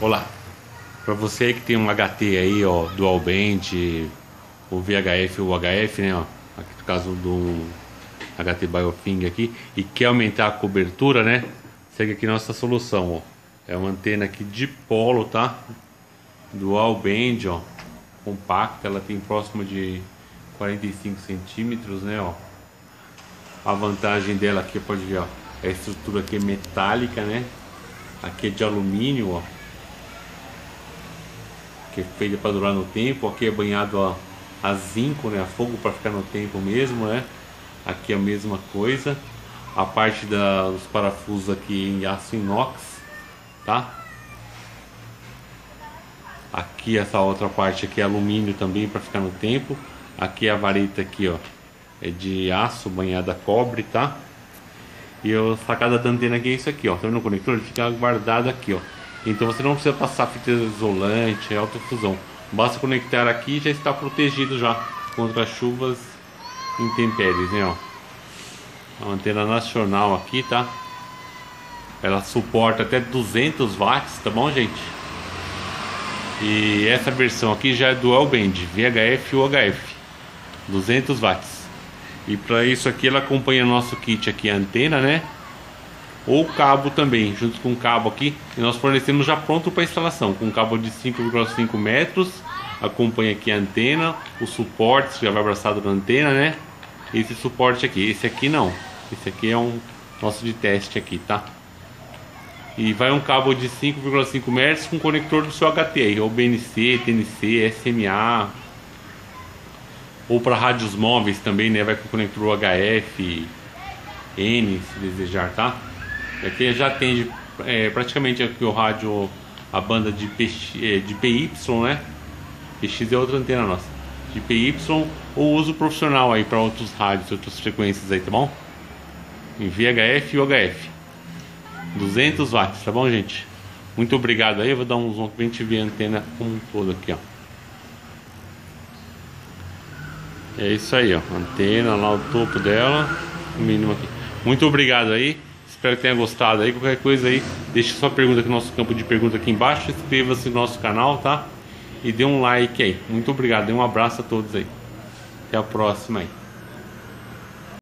Olá. Para você que tem um HT aí, ó, dual band, o VHF ou HF, né, ó, aqui no caso do HT Biofing aqui, e quer aumentar a cobertura, né? Segue aqui nossa solução, ó. É uma antena aqui de polo, tá? Dual band, ó, compacta, ela tem próximo de 45 centímetros, né, ó. A vantagem dela aqui, pode ver, ó, a estrutura aqui é metálica, né? Aqui é de alumínio, ó que é feita para durar no tempo. Aqui é banhado a, a zinco, né? A fogo para ficar no tempo mesmo, né? Aqui é a mesma coisa. A parte da, dos parafusos aqui em aço inox, tá? Aqui essa outra parte aqui é alumínio também para ficar no tempo. Aqui a vareta aqui, ó, é de aço banhada cobre, tá? E a sacada da antena aqui é isso aqui, ó. Tá vendo o conector? Ele fica guardado aqui, ó. Então você não precisa passar fita isolante, alta fusão. Basta conectar aqui e já está protegido já contra chuvas intempéries, né? Ó. A antena nacional aqui, tá? Ela suporta até 200 watts, tá bom, gente? E essa versão aqui já é dual band, VHF ou HF, 200 watts. E para isso aqui ela acompanha nosso kit aqui, a antena, né? Ou cabo também, junto com o cabo aqui. E nós fornecemos já pronto para instalação, com cabo de 5,5 metros. Acompanha aqui a antena, o suporte já vai abraçado na antena, né? Esse suporte aqui, esse aqui não. Esse aqui é um nosso de teste aqui, tá? E vai um cabo de 5,5 metros com conector do seu HT aí, ou BNC, TNC, SMA. Ou para rádios móveis também, né? Vai com conector HF, N, se desejar, tá? Aqui já atende é, praticamente aqui o rádio, a banda de, PX, é, de PY, né? PX é outra antena nossa. De PY ou uso profissional aí para outros rádios, outras frequências aí, tá bom? Em VHF e UHF. 200 watts, tá bom, gente? Muito obrigado aí. Eu vou dar um zoom pra gente ver a antena como um todo aqui, ó. É isso aí, ó. Antena lá o topo dela. O mínimo aqui. Muito obrigado aí. Espero que tenha gostado aí. Qualquer coisa aí, deixe sua pergunta aqui no nosso campo de pergunta aqui embaixo. Inscreva-se no nosso canal, tá? E dê um like aí. Muito obrigado. Dê um abraço a todos aí. Até a próxima aí.